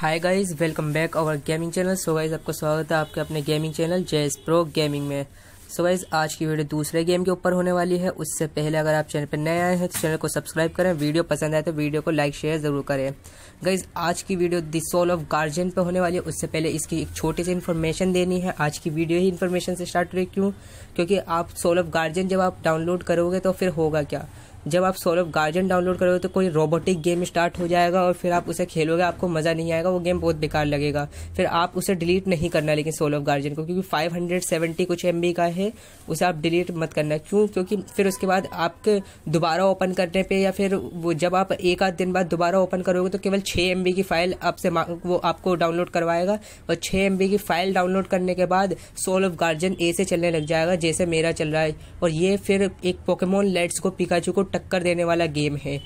Hi guys welcome back our gaming channel so guys आपका स्वागत है आपके अपने gaming channel Jess pro gaming में। सो गाइस आज की वीडियो दूसरे गेम के ऊपर होने वाली है। उससे पहले अगर आप चैनल पर नए आए हैं तो चैनल को सब्सक्राइब करें। वीडियो पसंद आए तो वीडियो को लाइक शेयर ज़रूर करें। गाइज़ आज की video the soul of guardian पे होने वाली है। उससे पहले इसकी एक छोटी सी इन्फॉर्मेशन देनी है। आज की वीडियो ही इन्फॉर्मेशन से स्टार्ट रही क्यों? क्योंकि आप सोल ऑफ़ गार्जियन जब आप डाउनलोड करोगे तो फिर होगा क्या? जब आप सोल गार्जियन डाउनलोड करोगे तो कोई रोबोटिक गेम स्टार्ट हो जाएगा और फिर आप उसे खेलोगे, आपको मज़ा नहीं आएगा, वो गेम बहुत बेकार लगेगा। फिर आप उसे डिलीट नहीं करना लेकिन सोल ऑफ़ गार्जियन को, क्योंकि 570 कुछ एमबी का है, उसे आप डिलीट मत करना। क्यों? क्योंकि फिर उसके बाद आपके दोबारा ओपन करने पे या फिर वो जब आप एक आध दिन बाद दोबारा ओपन करोगे तो केवल छः एम की फ़ाइल आपसे वो आपको डाउनलोड करवाएगा और छः एम की फ़ाइल डाउनलोड करने के बाद सोल ऑफ़ गार्जियन ए से चलने लग जाएगा, जैसे मेरा चल रहा है। और ये फिर एक पोकेमोन लेट्स को पिकाचू को टक्कर देने वाला गेम है।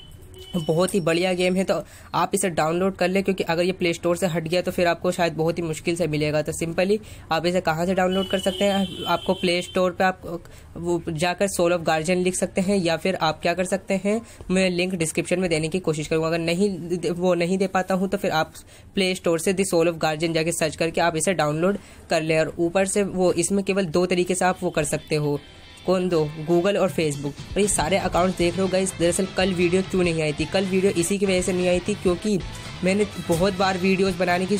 बहुत ही बढ़िया गेम है तो आप इसे डाउनलोड कर ले, क्योंकि अगर ये प्ले स्टोर से हट गया तो फिर आपको शायद बहुत ही मुश्किल से मिलेगा। तो सिंपली आप इसे कहाँ से डाउनलोड कर सकते हैं? आपको प्ले स्टोर पे आप वो जाकर सोल ऑफ़ गार्जियन लिख सकते हैं, या फिर आप क्या कर सकते हैं? मैं लिंक डिस्क्रिप्शन में देने की कोशिश करूँगा। अगर नहीं, वो नहीं दे पाता हूँ तो फिर आप प्ले स्टोर से दी सोल ऑफ़ गार्जियन जाके सर्च करके आप इसे डाउनलोड कर ले। और ऊपर से वो, इसमें केवल दो तरीके से आप वो कर सकते हो। कौन दो? गूगल और फेसबुक और ये सारे अकाउंट्स देख रहे हो गाइस दरअसल कल वीडियो क्यों नहीं आई थी? कल वीडियो इसी की वजह से नहीं आई थी क्योंकि मैंने बहुत बार वीडियोस बनाने की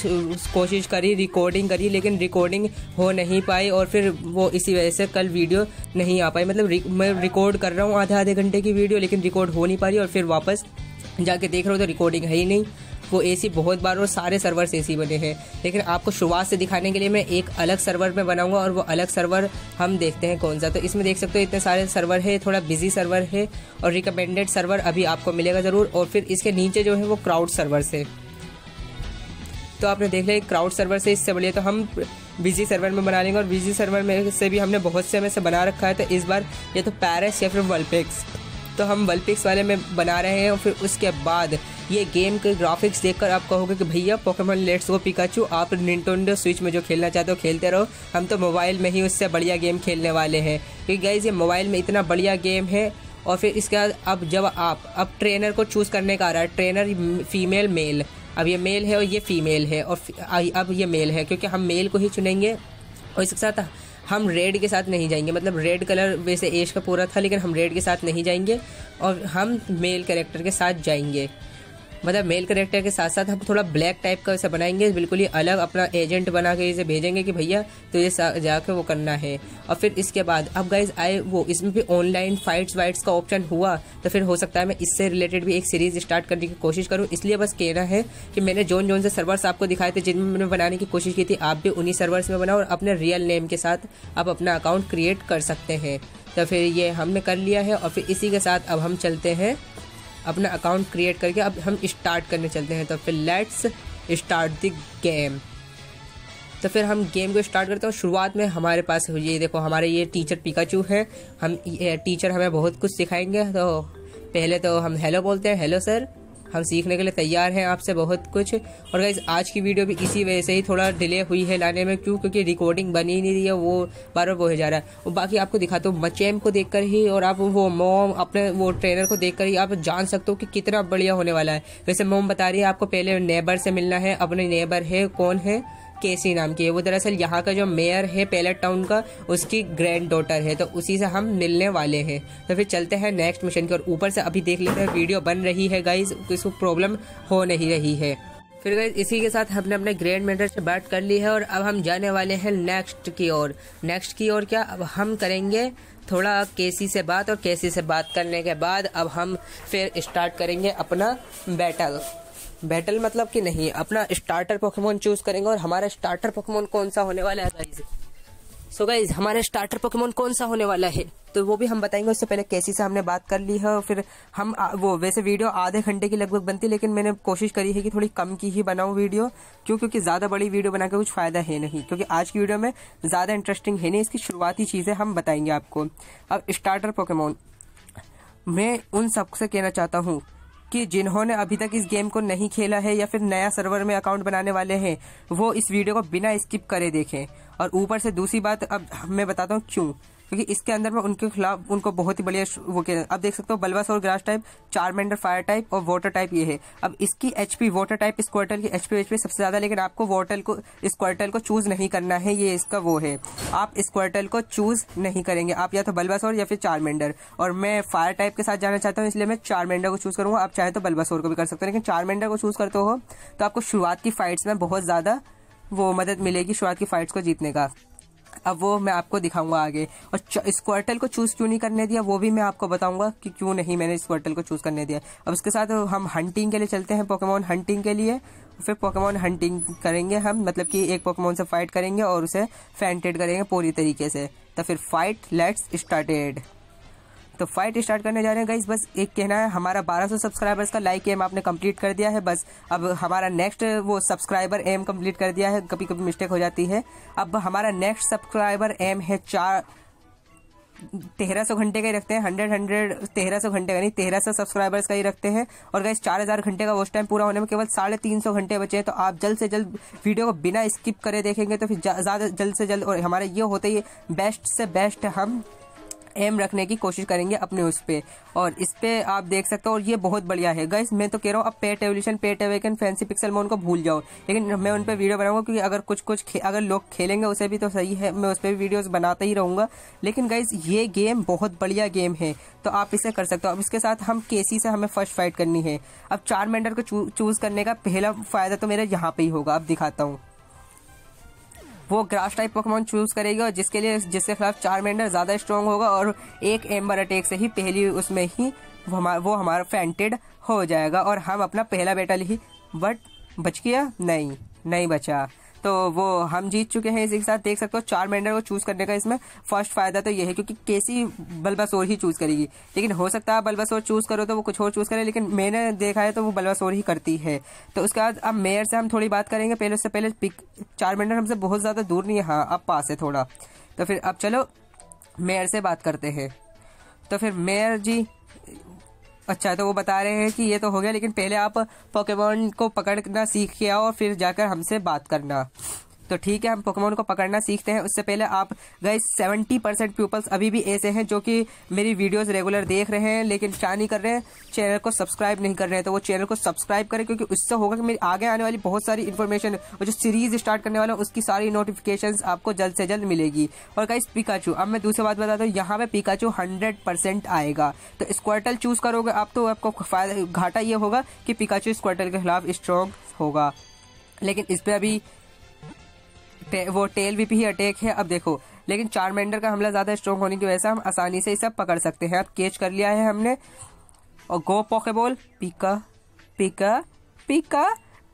कोशिश करी रिकॉर्डिंग करी, लेकिन रिकॉर्डिंग हो नहीं पाई और फिर वो इसी वजह से कल वीडियो नहीं आ पाई। मतलब मैं रिकॉर्ड कर रहा हूँ आधे आधे घंटे की वीडियो लेकिन रिकॉर्ड हो नहीं पा रही और फिर वापस जाके देख रहा हूँ तो रिकॉर्डिंग है ही नहीं। वो एसी बहुत बार और सारे सर्वर एसी बने हैं। लेकिन आपको शुरुआत से दिखाने के लिए मैं एक अलग सर्वर में बनाऊँगा और वो अलग सर्वर हम देखते हैं कौन सा। तो इसमें देख सकते हो इतने सारे सर्वर है, थोड़ा बिज़ी सर्वर है और रिकमेंडेड सर्वर अभी आपको मिलेगा ज़रूर और फिर इसके नीचे जो है वो क्राउड सर्वर से तो आपने देख लिया क्राउड सर्वर से इससे बढ़िया तो हम बिज़ी सर्वर में बना लेंगे और बिज़ी सर्वर में से भी हमने बहुत से में से बना रखा है। तो इस बार ये तो पैरिस या फिर वल्पिक्स तो हम वल्पिक्स वाले में बना रहे हैं और फिर उसके बाद ये गेम के ग्राफिक्स देखकर आप कहोगे कि भैया पोकेमोन लेट्स गो पिकाचू आप निंटेंडो स्विच में जो खेलना चाहते हो, खेलते रहो। हम तो मोबाइल में ही उससे बढ़िया गेम खेलने वाले हैं। क्योंकि गाइज़ ये मोबाइल में इतना बढ़िया गेम है और फिर इसके बाद अब जब आप, अब ट्रेनर को चूज़ करने का आ रहा है ट्रेनर फीमेल मेल अब ये मेल है और ये फीमेल है और अब ये मेल है, क्योंकि हम मेल को ही चुनेंगे और इसके साथ हम रेड के साथ नहीं जाएँगे। मतलब रेड कलर वैसे एज का पूरा था, लेकिन हम रेड के साथ नहीं जाएँगे और हम मेल कैरेक्टर के साथ जाएँगे। मतलब मेल करेक्टर के साथ साथ हम थोड़ा ब्लैक टाइप का इसे बनाएँगे, बिल्कुल ही अलग अपना एजेंट बना के इसे भेजेंगे कि भैया तो ये जाके वो करना है। और फिर इसके बाद, अब गाइज़ आए वो, इसमें भी ऑनलाइन फाइट्स वाइट्स का ऑप्शन हुआ तो फिर हो सकता है मैं इससे रिलेटेड भी एक सीरीज़ स्टार्ट करने की कोशिश करूँ। इसलिए बस कहना है कि मैंने जोन जोन से सर्वर्स आपको दिखाए थे, जिनमें मैंने बनाने की कोशिश की थी, आप भी उन्हीं सर्वर्स में बनाओ और अपने रियल नेम के साथ आप अपना अकाउंट क्रिएट कर सकते हैं। तो फिर ये हमने कर लिया है और फिर इसी के साथ अब हम चलते हैं। अपना अकाउंट क्रिएट करके अब हम स्टार्ट करने चलते हैं। तो फिर लेट्स स्टार्ट द गेम तो फिर हम गेम को स्टार्ट करते हैं शुरुआत में हमारे पास ये देखो, हमारे ये टीचर पिकाचू हैं। हम टीचर हमें बहुत कुछ सिखाएँगे। तो पहले तो हम हेलो बोलते हैं। हेलो सर हम सीखने के लिए तैयार हैं आपसे बहुत कुछ। और गाइज़ आज की वीडियो भी इसी वजह से ही थोड़ा डिले हुई है लाने में, क्यों? क्योंकि रिकॉर्डिंग बनी नहीं रही है, वो बार बार वो जा रहा है। और बाकी आपको दिखाता हूँ मचैम को देखकर ही और आप वो मोम अपने वो ट्रेनर को देखकर ही आप जान सकते हो कि कितना बढ़िया होने वाला है। वैसे मोम बता रही है, आपको पहले नेबर से मिलना है, अपने नेबर है, कौन है? केसी नाम की है। वो दरअसल यहाँ का जो मेयर है पेलेट टाउन का, उसकी ग्रैंड डॉटर है तो उसी से हम मिलने वाले हैं। तो फिर चलते हैं नेक्स्ट मिशन की और ऊपर से अभी देख लेते हैं वीडियो बन रही है गाइज़ इसको प्रॉब्लम हो नहीं रही है। फिर गाइज़ इसी के साथ हमने अपने ग्रैंड मेटर से बात कर ली है और अब हम जाने वाले हैं नेक्स्ट की ओर। नेक्स्ट की ओर क्या? अब हम करेंगे थोड़ा केसी से बात और केसी से बात करने के बाद अब हम फिर स्टार्ट करेंगे अपना बैटल बैटल मतलब कि नहीं, अपना स्टार्टर पोकेमोन चूज़ करेंगे और हमारा स्टार्टर पोकेमोन कौन सा होने वाला है गाइज़ सो गाइज़ हमारा स्टार्टर पोकेमोन कौन सा होने वाला है? तो वो भी हम बताएँगे, उससे पहले कैसी से हमने बात कर ली है और फिर हम वो वैसे वीडियो आधे घंटे की लगभग बनती लेकिन मैंने कोशिश करी है कि थोड़ी कम की ही बनाऊँ वीडियो क्यों? क्योंकि ज़्यादा बड़ी वीडियो बना के कुछ फ़ायदा है नहीं, क्योंकि आज की वीडियो में ज़्यादा इंटरेस्टिंग है नहीं, इसकी शुरुआती चीज़ें हम बताएँगे आपको। अब स्टार्टर पोकेमोन मैं उन सबसे कहना चाहता हूँ कि जिन्होंने अभी तक इस गेम को नहीं खेला है या फिर नया सर्वर में अकाउंट बनाने वाले हैं, वो इस वीडियो को बिना स्किप करे देखें। और ऊपर से दूसरी बात, अब मैं बताता हूँ क्यों। क्योंकि इसके अंदर में उनके खिलाफ, उनको बहुत ही बढ़िया वो अब देख सकते हो, बल्बास और grass type, Charmander, fire type और वाटर टाइप ये है। अब इसकी एचपी, वाटर टाइप स्क्वार्टल की एचपी एचपी सबसे ज़्यादा, लेकिन आपको वाटर को स्क्वार्टल को चूज़ नहीं करना है, ये इसका वो है। आप स्क्वार्टल को चूज़ नहीं करेंगे। आप या तो बल्बासोर या फिर चारमेंडर। और मैं फायर टाइप के साथ जाना चाहता हूँ, इसलिए मैं चारमेंडर को चूज़ करूँगा। आप चाहे तो बल्बासोर को भी कर सकते हो, लेकिन चारमेंडर को चूज़ करते हो तो आपको शुरुआत की फाइट्स में बहुत ज़्यादा वो मदद मिलेगी, शुरुआत की फाइट्स को जीतने का। अब वो मैं आपको दिखाऊँगा आगे। और स्क्वर्टल को चूज़ क्यों नहीं करने दिया, वो भी मैं आपको बताऊँगा कि क्यों नहीं मैंने स्क्वर्टल को चूज़ करने दिया। अब उसके साथ हम हंटिंग के लिए चलते हैं पोकेमोन हंटिंग के लिए। फिर पोकेमोन हंटिंग करेंगे हम मतलब कि एक पोकेमोन से फाइट करेंगे और उसे फैंटेड करेंगे पूरी तरीके से। तो फिर फाइट लेट्स स्टार्टेड तो फाइट स्टार्ट करने जा रहे हैं गाइस बस एक कहना है, हमारा 1200 सब्सक्राइबर्स का लाइक एम आपने कंप्लीट कर दिया है. बस अब हमारा नेक्स्ट वो सब्सक्राइबर एम कंप्लीट कर दिया है. कभी कभी मिस्टेक हो जाती है. अब हमारा नेक्स्ट सब्सक्राइबर एम है चार, तेरह सौ घंटे का ही रखते हैं. हंड्रेड हंड्रेड तेरह सौ घंटे का नहीं, तेरह सौ सब्सक्राइबर्स का ही रखते हैं. और गाइस चार हज़ार घंटे का वो टाइम पूरा होने में केवल साढ़े तीन सौ घंटे बचे हैं. तो आप जल्द से जल्द वीडियो को बिना स्किप करे देखेंगे तो फिर ज़्यादा जल्द से जल्द, और हमारे ये होते है बेस्ट से बेस्ट हम एम रखने की कोशिश करेंगे अपने उस पे। और इस पे आप देख सकते हो, और ये बहुत बढ़िया है। गाइस मैं तो कह रहा हूँ, अब pet evolution pet awaken fancy pixel मैं उनको भूल जाओ। लेकिन मैं उन पर वीडियो बनाऊँगा क्योंकि अगर कुछ कुछ अगर लोग खेलेंगे, उसे भी तो सही है। मैं उस पर भी वीडियोज़ बनाता ही रहूँगा। लेकिन गाइज़ ये गेम बहुत बढ़िया गेम है। तो आप इसे कर सकते हो। अब इसके साथ हम केसी से हमें फ़र्स्ट फाइट करनी है। अब चार मेंडर को चूज़ करने का पहला फ़ायदा तो मेरा यहाँ पे ही होगा। अब दिखाता हूँ। वो ग्रास टाइप पोकेमोन चूज़ करेगी और जिसके लिए, जिसके खिलाफ चार मेंडर ज़्यादा स्ट्रॉन्ग होगा और एक एम्बर अटैक से ही पहली उसमें ही वो हमारा वो हमारा फेंटेड हो जाएगा और हम अपना पहला बैटल ही बट बच गया? नहीं नहीं बचा। तो वो हम जीत चुके हैं, इसी के साथ देख सकते हो, चार मेंडर को चूज़ करने का इसमें फ़र्स्ट फ़ायदा तो ये है, क्योंकि केसी बल्बासोर ही चूज़ करेगी। लेकिन हो सकता है बल्बासोर चूज़ करो तो वो कुछ और चूज़ करे, लेकिन मैंने देखा है तो वो बल्बासोर ही करती है। तो उसके बाद अब मेयर से हम थोड़ी बात करेंगे, पहले उससे पहले पिक चार मेंडर हमसे बहुत ज़्यादा दूर नहीं है हाँ अब पास है थोड़ा। तो फिर अब चलो मेयर से बात करते हैं। तो फिर मेयर जी अच्छा तो वो बता रहे हैं कि ये तो हो गया, लेकिन पहले आप पोकेमोन को पकड़ना सीख के आओ और फिर जाकर हमसे बात करना। तो ठीक है, हम पोकेमोन को पकड़ना सीखते हैं। उससे पहले आप गए सेवेंटी परसेंट पीपल्स अभी भी ऐसे हैं जो कि मेरी वीडियोस रेगुलर देख रहे हैं, लेकिन क्या नहीं कर रहे हैं? चैनल को सब्सक्राइब नहीं कर रहे हैं। तो वो चैनल को सब्सक्राइब करें, क्योंकि उससे होगा कि मेरी आगे आने वाली बहुत सारी इन्फॉर्मेशन और जो सीरीज़ स्टार्ट करने वाला, उसकी सारी नोटिफिकेशन आपको जल्द से जल्द मिलेगी। और गाइस पिकाचू अब मैं दूसरी बात बताता हूँ, यहाँ पे पिकाचू हंड्रेड आएगा। तो स्क्वाटल चूज़ करोगे आप तो आपको घाटा ये होगा कि पिकाचू स्क्वाटल के खिलाफ स्ट्रॉन्ग होगा। लेकिन इस पर अभी टे, वो टेल वीपी ही अटैक है अब देखो। लेकिन चारमेंडर का हमला ज़्यादा स्ट्रॉन्ग होने की वजह से हम आसानी से इसे पकड़ सकते हैं। अब कैच कर लिया है हमने। और गो पॉकेबॉल पिका पिका पिका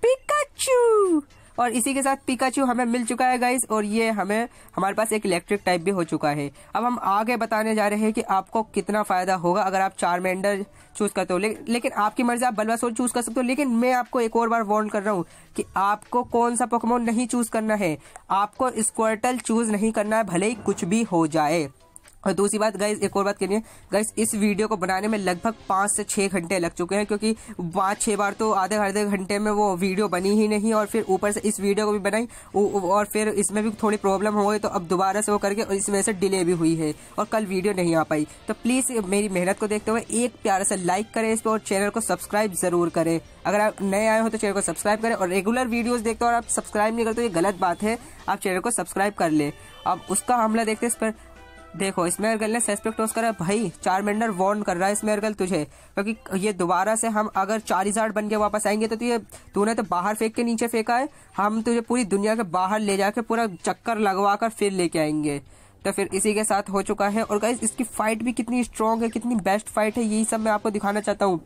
पिकाचू और इसी के साथ पिकाचू हमें मिल चुका है गाइस और ये हमें हमारे पास एक इलेक्ट्रिक टाइप भी हो चुका है। अब हम आगे बताने जा रहे हैं कि आपको कितना फ़ायदा होगा अगर आप चार मेंडर चूज़ करते हो। ले, लेकिन आपकी मर्ज़ी आप बलवासोर चूज़ कर सकते हो। लेकिन मैं आपको एक और बार वार्न कर रहा हूँ कि आपको कौन सा पोकेमोन नहीं चूज़ करना है। आपको स्क्वार्टल चूज़ नहीं करना है भले ही कुछ भी हो जाए। और दूसरी बात गाइज़ एक और बात करनी है। गाइज़ इस वीडियो को बनाने में लगभग पाँच से छः घंटे लग चुके हैं, क्योंकि पाँच छः बार तो आधे आधे घंटे में वो वीडियो बनी ही नहीं और फिर ऊपर से इस वीडियो को भी बनाई। और फिर इसमें भी थोड़ी प्रॉब्लम हो गई तो अब दोबारा से वो करके इस वजह से डिले भी हुई है और कल वीडियो नहीं आ पाई। तो प्लीज़ मेरी मेहनत को देखते हुए एक प्यारा सा लाइक करें इस पर और चैनल को सब्सक्राइब ज़रूर करें। अगर आप नए आए हो तो चैनल को सब्सक्राइब करें और रेगुलर वीडियोज़ देखते हो और आप सब्सक्राइब नहीं करते ये गलत बात है। आप चैनल को सब्सक्राइब कर लें। अब उसका हमला देखते हैं इस पर। देखो स्मेरगल ने सस्पेक्ट करा, भाई चार मेंडर वार्न कर रहा है स्मेरगल तुझे, क्योंकि ये दोबारा से हम अगर चार हज़ार बन के वापस आएँगे तो ये तूने तो बाहर फेंक के नीचे फेंका है, हम तुझे पूरी दुनिया के बाहर ले जाके पूरा चक्कर लगवा कर फिर लेके आएँगे। तो फिर इसी के साथ हो चुका है, और गाइस इसकी फाइट भी कितनी स्ट्रांग है, कितनी बेस्ट फाइट है, यही सब मैं आपको दिखाना चाहता हूँ।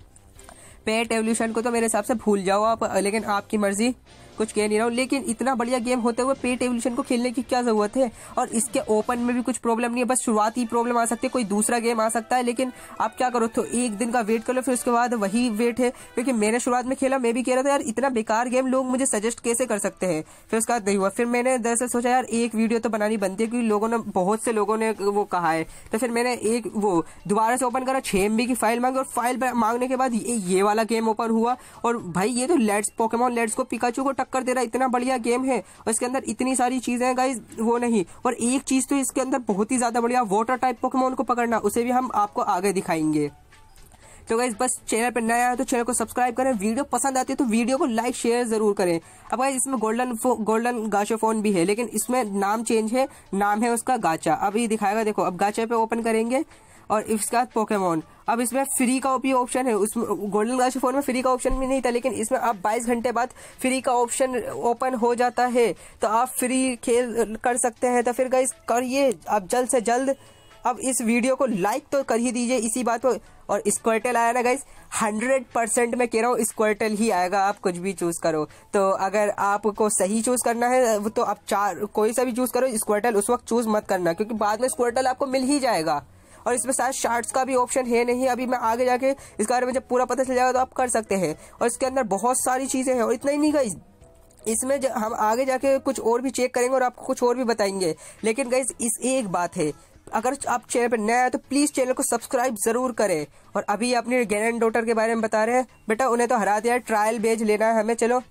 पेट एवोल्यूशन को तो मेरे हिसाब से भूल जाओ आप, लेकिन आपकी मर्ज़ी। कुछ कह नहीं रहा हूँ। लेकिन इतना बढ़िया गेम होते हुए पेट एवोल्यूशन को खेलने की क्या ज़रूरत है? और इसके ओपन में भी कुछ प्रॉब्लम नहीं है बस शुरुआती प्रॉब्लम आ सकती है कोई दूसरा गेम आ सकता है लेकिन आप क्या करो तो एक दिन का वेट कर लो फिर उसके बाद वही वेट है। क्योंकि मैंने शुरुआत में खेला मैं भी कह रहा था यार इतना बेकार गेम लोग मुझे सजेस्ट कैसे कर सकते हैं? फिर उसके बाद नहीं हुआ। फिर मैंने दरअसल सोचा यार एक वीडियो तो बनानी बनती है क्योंकि लोगों ने बहुत से लोगों ने वो कहा है। तो फिर मैंने एक वो दोबारा से ओपन करा छह एमबी की फ़ाइल मांगी और फ़ाइल मांगने के बाद ये, ये वाला गेम ओपन हुआ। और भाई ये तो let's Pokemon let's go Pikachu को टक्कर दे रहा है, इतना बढ़िया गेम है और इसके अंदर इतनी सारी चीज़ें हैं गाइज़ वो नहीं। और एक चीज़ तो इसके अंदर बहुत ही ज़्यादा बढ़िया वाटर टाइप पोकेमोन को पकड़ना, उसे भी हम आपको आगे दिखाएँगे। तो गाइज़ बस चैनल पर नया है तो चैनल को सब्सक्राइब करें। वीडियो पसंद आती है तो वीडियो को लाइक शेयर ज़रूर करें। अब गाइज़ इसमें गोल्डन गोल्डन गाचो फ़ोन भी है, लेकिन इसमें नाम चेंज है, नाम है उसका गाचा अभी दिखाएगा, देखो, अब गाचा पे ओपन करेंगे। और इसके बाद पोकेमोन अब इसमें फ्री का भी ऑप्शन है। उसमें गोल्डन ग्लास फ़ोन में फ्री का ऑप्शन भी नहीं था, लेकिन इसमें आप 22 घंटे बाद फ्री का ऑप्शन ओपन हो जाता है। तो आप फ्री खेल कर सकते हैं। तो फिर गाइस करिए। आप जल्द से जल्द अब इस वीडियो को लाइक तो कर ही दीजिए इसी बात पर और स्क्वर्टल आया ना गाइस हंड्रेड परसेंट मैं कह रहा हूँ स्क्वर्टल ही आएगा। आप कुछ भी चूज़ करो। तो अगर आपको सही चूज़ करना है तो आप चार, कोई सा भी चूज़ करो स्क्वर्टल उस वक्त चूज़ मत करना, क्योंकि बाद में स्क्वर्टल आपको मिल ही जाएगा। और इसमें शायद शार्ट्स का भी ऑप्शन है नहीं, अभी मैं आगे जाके इस बारे में जब पूरा पता चल जाएगा तो आप कर सकते हैं। और इसके अंदर बहुत सारी चीज़ें हैं और इतना ही नहीं गई इसमें हम आगे जाके कुछ और भी चेक करेंगे और आपको कुछ और भी बताएँगे। लेकिन गई इस एक बात है, अगर आप चैनल पर नया है तो प्लीज़ चैनल को सब्सक्राइब ज़रूर करें। और अभी अपनी ग्रैंड डॉटर के बारे में बता रहे हैं, बेटा उन्हें तो हरा दिया ट्रायल बेज लेना है हमें, चलो।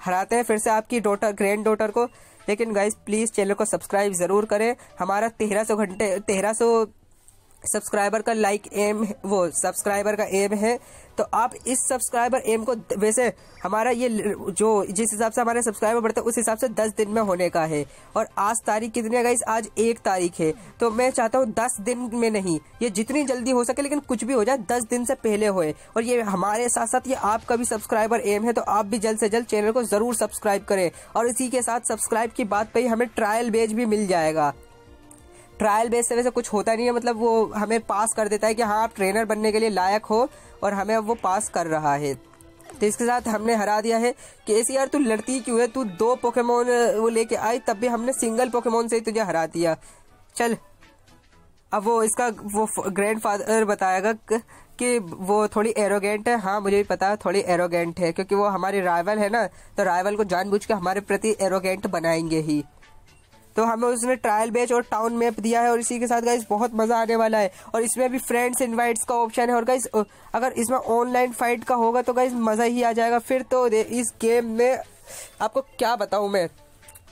हराते हैं फिर से आपकी डॉटर ग्रैंड डॉटर को। लेकिन गाइज़ प्लीज़ चैनल को सब्सक्राइब ज़रूर करें। हमारा तेरह सौ घंटे, तेरह सौ सब्सक्राइबर का लाइक एम वो सब्सक्राइबर का एम है तो आप इस सब्सक्राइबर एम को वैसे हमारा ये जो जिस हिसाब से हमारे सब्सक्राइबर बढ़ते हैं, उस हिसाब से दस दिन में होने का है। और आज तारीख कितनी है गाइस आज एक तारीख है। तो मैं चाहता हूँ दस दिन में नहीं, ये जितनी जल्दी हो सके, लेकिन कुछ भी हो जाए, दस दिन से पहले होए। और ये हमारे साथ साथ ये आपका भी सब्सक्राइबर एम है तो आप भी जल्द से जल्द चैनल को ज़रूर सब्सक्राइब करें। और इसी के साथ सब्सक्राइब की बात पे हमें ट्रायल बेज भी मिल जाएगा। ट्रायल बेस से वैसे कुछ होता नहीं है मतलब वो हमें पास कर देता है कि हाँ आप ट्रेनर बनने के लिए लायक हो और हमें अब वो पास कर रहा है। तो इसके साथ हमने हरा दिया है कि ऐसी यार तू लड़ती क्यों है? तू दो पोकेमोन वो लेके आई, तब भी हमने सिंगल पोकेमोन से ही तुझे हरा दिया। चल, अब वो इसका, वो ग्रैंड फादर बताएगा कि वो थोड़ी एरोगेंट है। हाँ मुझे भी पता है, थोड़ी एरोगेंट है, क्योंकि वो हमारी राइवल है ना तो राइवल को जानबूझ के हमारे प्रति एरोगेंट बनाएँगे ही। तो हमें उसने ट्रायल बेच और टाउन मैप दिया है और इसी के साथ गाइस बहुत मज़ा आने वाला है। और इसमें भी फ्रेंड्स इनवाइट्स का ऑप्शन है और गाइस अगर इसमें ऑनलाइन फाइट का होगा तो गाइस मज़ा ही आ जाएगा। फिर तो इस गेम में आपको क्या बताऊँ मैं?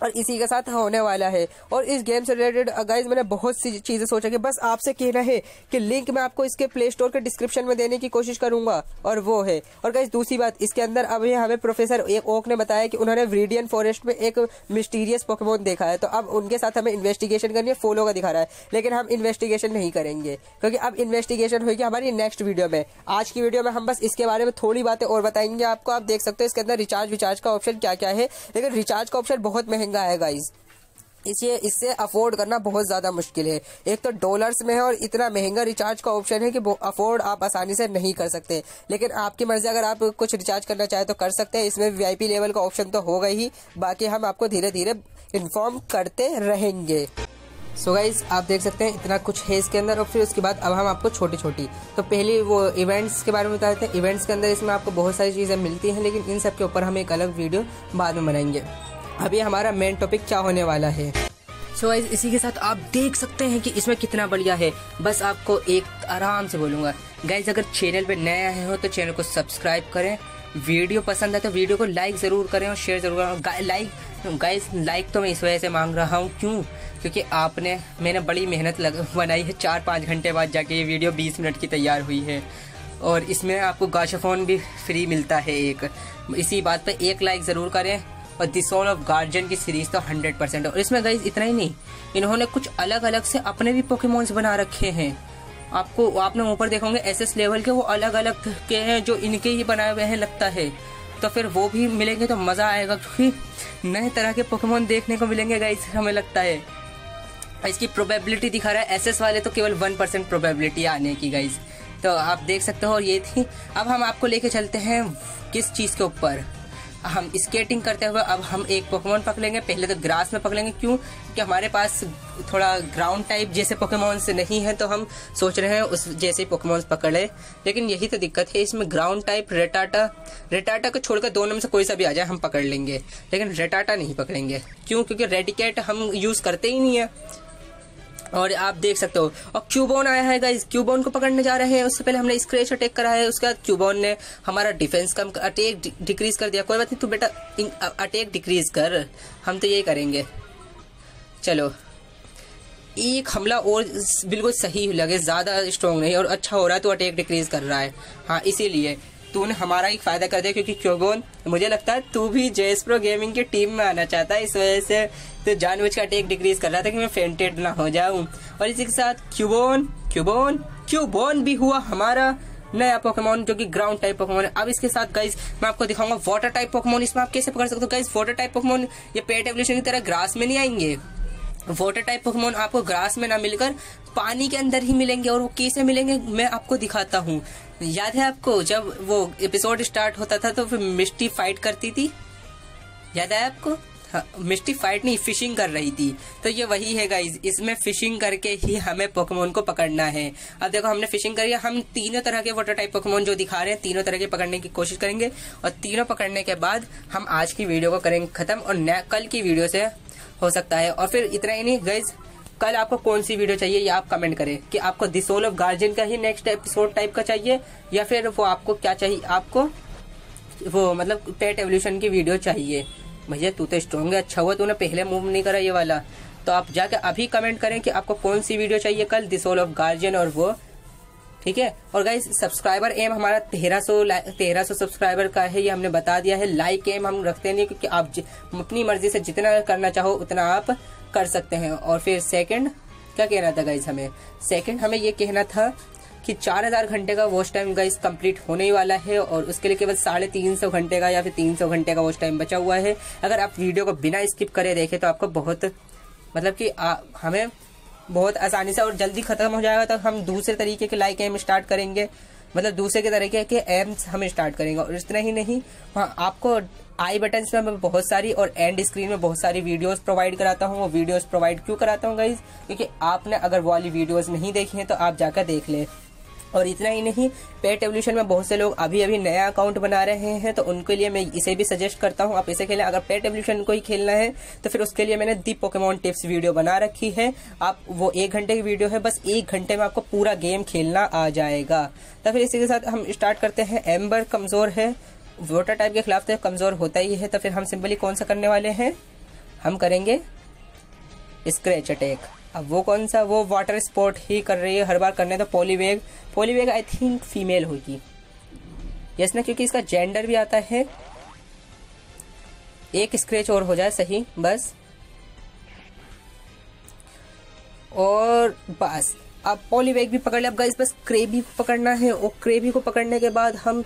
और इसी के साथ होने वाला है। और इस गेम से रिलेटेड गाइज़ मैंने बहुत सी चीज़ें सोचा कि बस आपसे कहना है कि लिंक मैं आपको इसके प्ले स्टोर के डिस्क्रिप्शन में देने की कोशिश करूँगा, और वो है। और गाइज़ दूसरी बात, इसके अंदर अभी हमें प्रोफेसर एक ओक ने बताया कि उन्होंने व्रीडियन फॉरेस्ट में एक मिस्टीरियस पोकेमोन देखा है। तो अब उनके साथ हमें इन्वेस्टिगेशन करनी है फॉलो का दिखा रहा है। लेकिन हम इन्वेस्टिगेशन नहीं करेंगे, क्योंकि अब इन्वेस्टिगेशन होगी हमारी नेक्स्ट वीडियो में। आज की वीडियो में हम बस इसके बारे में थोड़ी बातें और बताएँगे आपको। आप देख सकते हो इसके अंदर रिचार्ज विचार्ज का ऑप्शन क्या क्या है। लेकिन रिचार्ज का ऑप्शन बहुत महँगा है गाइज़ इसे इससे अफोर्ड करना बहुत ज़्यादा मुश्किल है। एक तो डॉलर्स में है और इतना महँगा रिचार्ज का ऑप्शन है कि अफोर्ड आप आसानी से नहीं कर सकते। लेकिन आपकी मर्ज़ी, अगर आप कुछ रिचार्ज करना चाहे तो कर सकते हैं। इसमें वीआईपी लेवल का ऑप्शन तो होगा ही। बाकी हम आपको धीरे धीरे इन्फॉर्म करते रहेंगे। सो so गाइज़ आप देख सकते हैं इतना कुछ है इसके अंदर और फिर उसके बाद अब हम आपको छोटी छोटी तो पहले वो इवेंट्स के बारे में बता देते हैं। इवेंट्स के अंदर इसमें आपको बहुत सारी चीज़ें मिलती हैं, लेकिन इन सब के ऊपर हम एक अलग वीडियो बाद में बनाएँगे। अभी हमारा मेन टॉपिक क्या होने वाला है? सो so इसी के साथ आप देख सकते हैं कि इसमें कितना बढ़िया है। बस आपको एक आराम से बोलूँगा। गाइज़ अगर चैनल पे नया है हो तो चैनल को सब्सक्राइब करें। वीडियो पसंद है तो वीडियो को लाइक ज़रूर करें और शेयर ज़रूर करें। लाइक गाइज़ लाइक तो मैं इस वजह से मांग रहा हूँ। क्यों? क्योंकि आपने, मैंने बड़ी मेहनत लग, बनाई है। चार पाँच घंटे बाद जाके ये वीडियो बीस मिनट की तैयार हुई है। और इसमें आपको गाशाफोन भी फ्री मिलता है एक। इसी बात पे एक लाइक ज़रूर करें। और दी सोल ऑफ़ गार्जियन की सीरीज़ तो हंड्रेड परसेंट और इसमें गई इतना ही नहीं, इन्होंने कुछ अलग अलग से अपने भी पोकेमोन्स बना रखे हैं। आपको आपने ऊपर देखोगे एस एस लेवल के वो अलग अलग के हैं जो इनके ही बनाए हुए हैं, लगता है। तो फिर वो भी मिलेंगे तो मज़ा आएगा, क्योंकि नए तरह के पोकेमोन देखने को मिलेंगे गाइस हमें लगता है। इसकी प्रोबेबिलिटी दिखा रहा है एसएस वाले तो केवल वन परसेंट प्रोबेबिलिटी आने की गाइस तो आप देख सकते हो, और ये थी। अब हम आपको लेके चलते हैं किस चीज़ के ऊपर। हम स्केटिंग करते हुए अब हम एक पोकेमोन पकड़ेंगे। पहले तो ग्रास में पकड़ेंगे। क्यों? कि हमारे पास थोड़ा ग्राउंड टाइप जैसे पोकेमोन से नहीं है तो हम सोच रहे हैं उस जैसे पोकेमोन पकड़े लेकिन यही तो दिक्कत है, इसमें ग्राउंड टाइप रेटाटा रेटाटा को छोड़कर दोनों में से कोई सा भी आ जाए, हम पकड़ लेंगे। लेकिन रेटाटा नहीं पकड़ेंगे। क्यों? क्योंकि रेडिकेट हम यूज़ करते ही नहीं है। और आप देख सकते हो। और क्यूबोन आया है गाइस क्यूबोन को पकड़ने जा रहे हैं। उससे पहले हमने स्क्रेच अटैक करा है। उसके बाद क्यूबोन ने हमारा डिफेंस कम अटैक डिक्रीज कर दिया। कोई बात नहीं, तू बेटा अटैक डिक्रीज कर। हम तो यही करेंगे। चलो। एक हमला और बिल्कुल सही लगे। ज़्यादा स्ट्रॉन्ग नहीं और अच्छा हो रहा है तो अटैक डिक्रीज कर रहा है। हाँ इसीलिए। तूने हमारा एक फ़ायदा कर दिया क्योंकि क्योबोन मुझे लगता है तू भी जेस प्रो गेमिंग की टीम में आना चाहता है। इस वजह से तो जानबूझ का अटैक डिक्रीज कर रहा था कि मैं फेंटेड ना हो जाऊँ। और इसी के साथ क्यूबोन क्यूबोन क्यूबोन भी हुआ हमारा नया पोकेमोन जो कि ग्राउंड टाइप पोकेमोन है। अब इसके साथ गाइस मैं आपको दिखाऊँगा वाटर टाइप पोकेमोन इसमें आप कैसे पकड़ सकते हो? गाइस वाटर टाइप पोकेमोन ये पेट एवोल्यूशन की तरह ग्रास में नहीं आएँगे। वाटर टाइप पोकेमोन आपको ग्रास में ना मिलकर पानी के अंदर ही मिलेंगे और वो कैसे मिलेंगे मैं आपको दिखाता हूँ। याद है आपको जब वो एपिसोड स्टार्ट होता था तो फिर मिस्टी फाइट करती थी? याद है आपको? हाँ, मिस्टी फाइट नहीं फिशिंग कर रही थी। तो ये वही है गाइज़ इसमें फिशिंग करके ही हमें पोकेमोन को पकड़ना है। अब देखो हमने फिशिंग करी हम तीनों तरह के वाटर टाइप पोकेमोन जो दिखा रहे हैं तीनों तरह के पकड़ने की कोशिश करेंगे। और तीनों पकड़ने के बाद हम आज की वीडियो को करेंगे खत्म और कल की वीडियो से हो सकता है। और फिर इतना ही नहीं गाइज़ कल आपको कौन सी वीडियो चाहिए ये आप कमेंट करें कि आपको दिसोल ऑफ़ गार्जियन का ही नेक्स्ट एपिसोड टाइप का चाहिए या फिर वो आपको क्या चाहिए, आपको वो मतलब पेट एवोल्यूशन की वीडियो चाहिए। भैया, तू तो स्ट्रॉन्ग है अच्छा हुआ, तूने पहले मूव नहीं करा ये वाला। तो आप जाके अभी कमेंट करें कि आपको कौन सी वीडियो चाहिए कल दिसोल ऑफ़ गार्जियन और वो ठीक है? और गाइज़ सब्सक्राइबर एम हमारा तेरह सौ तेरह सौ सब्सक्राइबर का है ये हमने बता दिया है। लाइक एम हम रखते नहीं क्योंकि आप अपनी मर्ज़ी से जितना करना चाहो उतना आप कर सकते हैं। और फिर सेकंड क्या कहना था गाइज़ हमें? सेकंड हमें ये कहना था कि चार हज़ार घंटे का वॉच टाइम गाइज़ कंप्लीट होने ही वाला है और उसके लिए केवल साढ़े तीन सौ घंटे का या फिर तीन सौ घंटे का वॉच टाइम बचा हुआ है। अगर आप वीडियो को बिना स्किप करे देखें तो आपको बहुत मतलब कि आ, हमें बहुत आसानी से और जल्दी खत्म हो जाएगा तो हम दूसरे तरीके के लाइक एम स्टार्ट करेंगे। मतलब दूसरे के तरीके के एम्स हम स्टार्ट करेंगे। और इतना ही नहीं हाँ आपको आई बटन्स में मैं बहुत सारी और एंड स्क्रीन में बहुत सारी वीडियोस प्रोवाइड कराता हूँ। वो वीडियोस प्रोवाइड क्यों कराता हूँ गाइज़ क्योंकि आपने अगर वाली वीडियोस नहीं देखी हैं तो आप जाकर देख लें। और इतना ही नहीं पेट एवोल्यूशन में बहुत से लोग अभी अभी नया अकाउंट बना रहे हैं तो उनके लिए मैं इसे भी सजेस्ट करता हूँ। आप इसे खेलें। अगर पेट एवोल्यूशन को ही खेलना है तो फिर उसके लिए मैंने दी पोकेमोन टिप्स वीडियो बना रखी है। आप वो एक घंटे की वीडियो है, बस एक घंटे में आपको पूरा गेम खेलना आ जाएगा। तो फिर इसी के साथ हम स्टार्ट करते हैं। एम्बर कमज़ोर है। वोटर टाइप के खिलाफ तो कमज़ोर होता ही है तो फिर हम सिंपली कौन सा करने वाले हैं? हम करेंगे स्क्रेच अटैक अब वो कौन सा, वो वाटर स्पोर्ट ही कर रही है, हर बार करने तो Poliwag Poliwag I think female होगी। यस ना, क्योंकि इसका जेंडर भी आता है। एक स्क्रेच और हो जाए सही, बस। और बस, अब पॉलीवेग भी पकड़ लिया। अब गाइस बस क्रेबी पकड़ना है और क्रेबी को पकड़ने के बाद हम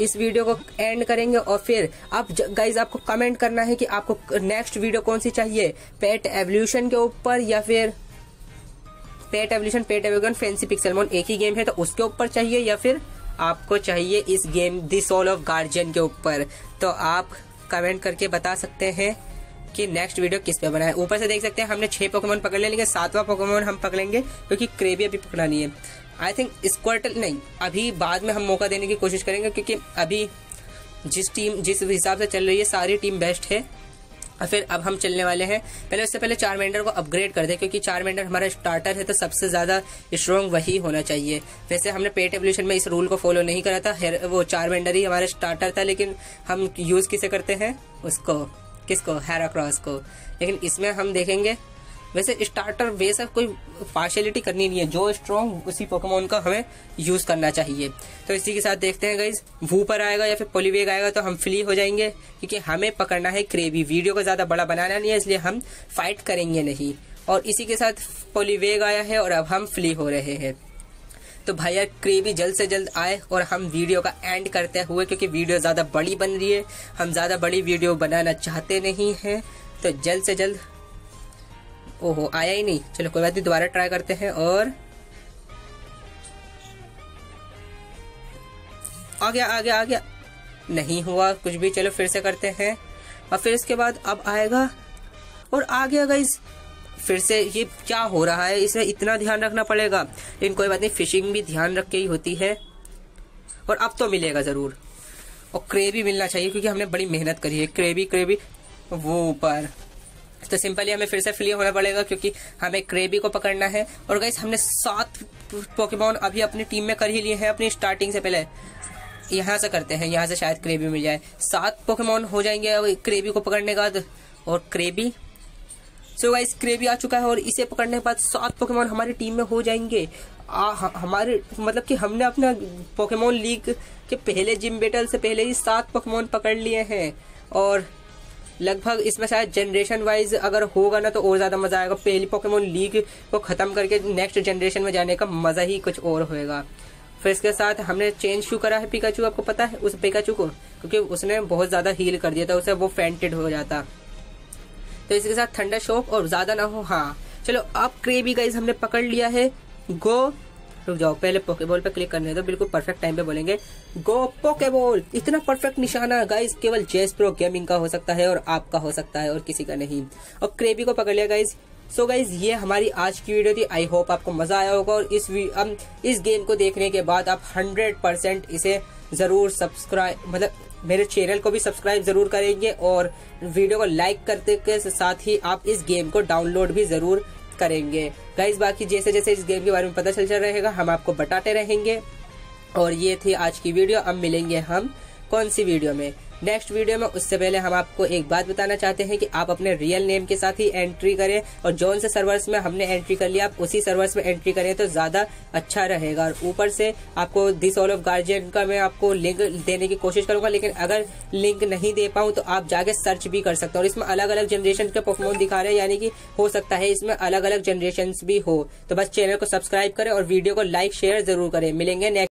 इस वीडियो को एंड करेंगे और फिर आप गाइज़ आपको कमेंट करना है कि आपको नेक्स्ट वीडियो कौन सी चाहिए? पेट एवोल्यूशन के ऊपर या फिर pet evolution pet evolution fancy Pixelmon एक ही गेम है तो उसके ऊपर चाहिए या फिर आपको चाहिए इस game the soul of guardian के ऊपर? तो आप कमेंट करके बता सकते हैं कि नेक्स्ट वीडियो किस पे बनाए ऊपर से देख सकते हैं, हमने छह पोकेमोन पकड़ लिया लेकिन सातवां पोकेमोन हम पकड़ेंगे, क्योंकि क्रेबी अभी पकड़ानी है। आई थिंक स्क्वार्टल नहीं, अभी बाद में हम मौका देने की कोशिश करेंगे क्योंकि अभी जिस टीम जिस हिसाब से चल रही है, सारी टीम बेस्ट है। और फिर अब हम चलने वाले हैं। पहले उससे पहले चार मेंडर को अपग्रेड कर दे, क्योंकि चार मेंडर हमारा स्टार्टर है तो सबसे ज़्यादा स्ट्रॉन्ग वही होना चाहिए। वैसे हमने पेट एवोल्यूशन में इस रूल को फॉलो नहीं करा था वो चार मेंडर ही हमारा स्टार्टर था, लेकिन हम यूज़ किसे करते हैं? उसको, किसको? हैराक्रॉस को। लेकिन इसमें हम देखेंगे वैसे स्टार्टर वैसा कोई पार्शलिटी करनी नहीं है। जो स्ट्रॉन्ग उसी पोकेमोन का हमें यूज़ करना चाहिए। तो इसी के साथ देखते हैं गाइज़ वू पर आएगा या फिर पोलीवेग आएगा तो हम फ्ली हो जाएँगे, क्योंकि हमें पकड़ना है क्रेवी वीडियो को ज़्यादा बड़ा बनाना नहीं है, इसलिए हम फाइट करेंगे नहीं। और इसी के साथ पोलीवेग आया है और अब हम फ्ली हो रहे हैं। तो भैया क्रेवी जल्द से जल्द आए और हम वीडियो का एंड करते हुए, क्योंकि वीडियो ज़्यादा बड़ी बन रही है, हम ज़्यादा बड़ी वीडियो बनाना चाहते नहीं हैं तो जल्द से जल्द ओहो, आया ही नहीं। चलो, कोई बात नहीं, दोबारा ट्राई करते हैं और आ गया आ गया आ गया। नहीं हुआ, कुछ भी, चलो फिर से करते हैं। और फिर इसके बाद, अब आएगा और आ गया गाइस फिर से ये क्या हो रहा है? इसमें इतना ध्यान रखना पड़ेगा। लेकिन कोई बात नहीं फिशिंग भी ध्यान रख के ही होती है। और अब तो मिलेगा ज़रूर। और क्रेवी मिलना चाहिए, क्योंकि हमने बड़ी मेहनत करी है। क्रेवी क्रेवी वो ऊपर। तो सिंपली हमें फिर से फ्री होना पड़ेगा क्योंकि हमें क्रेबी को पकड़ना है। और गाइस हमने सात पोकेमोन अभी अपनी टीम में कर ही लिए हैं अपनी स्टार्टिंग से पहले। यहाँ से करते हैं यहाँ से शायद क्रेबी मिल जाए। सात पोकेमोन हो जाएँगे क्रेबी को पकड़ने के बाद। और Krabby so so guys Krabby आ चुका है और इसे पकड़ने के बाद सात पोकेमोन हमारी टीम में हो जाएँगे। आ, हमारे मतलब कि हमने अपना पोकेमोन लीग के पहले जिम बेटल से पहले ही सात पोकेमोन पकड़ लिए हैं। और लगभग इसमें शायद जनरेशन वाइज अगर होगा ना तो और ज़्यादा मज़ा आएगा। पहली पोकेमोन लीग को खत्म करके नेक्स्ट जनरेशन में जाने का मज़ा ही कुछ और होएगा। फिर इसके साथ हमने चेंज शू करा है पिकाचू आपको पता है? उस पिकाचू को, क्योंकि उसने बहुत ज़्यादा हील कर दिया था, उसे वो फेंटेड हो जाता। तो इसके साथ थंडर शॉक और ज़्यादा ना हो हाँ। चलो, अब क्रेबी गाइज़ हमने पकड़ लिया है। गो रुक जाओ, पहले पोकेबॉल पे क्लिक करने दो, बिल्कुल परफेक्ट टाइम पे बोलेंगे। गो पोकेबॉल इतना परफेक्ट निशाना। गाइज़ केवल जेस प्रो गेमिंग का हो सकता है और आपका हो सकता है और किसी का नहीं। और क्रेबी को पकड़ लिया गाइज़ सो गाइज़ ये हमारी आज की वीडियो थी। आई होप आपको मज़ा आया होगा और इस अब इस गेम को देखने के बाद आप हंड्रेड परसेंट इसे ज़रूर सब्सक्राइब मतलब मेरे चैनल को भी सब्सक्राइब ज़रूर करेंगे और वीडियो को लाइक करते के साथ ही आप इस गेम को डाउनलोड भी ज़रूर करेंगे। गाइज़ बाकी जैसे जैसे इस गेम के बारे में पता चल चल रहेगा, हम आपको बताते रहेंगे। और ये थी आज की वीडियो अब मिलेंगे हम कौन सी वीडियो में? नेक्स्ट वीडियो में उससे पहले हम आपको एक बात बताना चाहते हैं कि आप अपने रियल नेम के साथ ही एंट्री करें और जोन से सर्वर्स में हमने एंट्री कर लिया, आप उसी सर्वर्स में एंट्री करें तो ज़्यादा अच्छा रहेगा। और ऊपर से आपको दिस ऑल ऑफ़ गार्जियन का मैं आपको लिंक देने की कोशिश करूँगा, लेकिन अगर लिंक नहीं दे पाऊँ तो आप जाके सर्च भी कर सकते हो। और इसमें अलग अलग जनरेशन के परफॉर्म दिखा रहे हैं, यानी कि हो सकता है इसमें अलग अलग जनरेशन भी हो। तो बस चैनल को सब्सक्राइब करें और वीडियो को लाइक, शेयर ज़रूर करें। मिलेंगे नेक्स्ट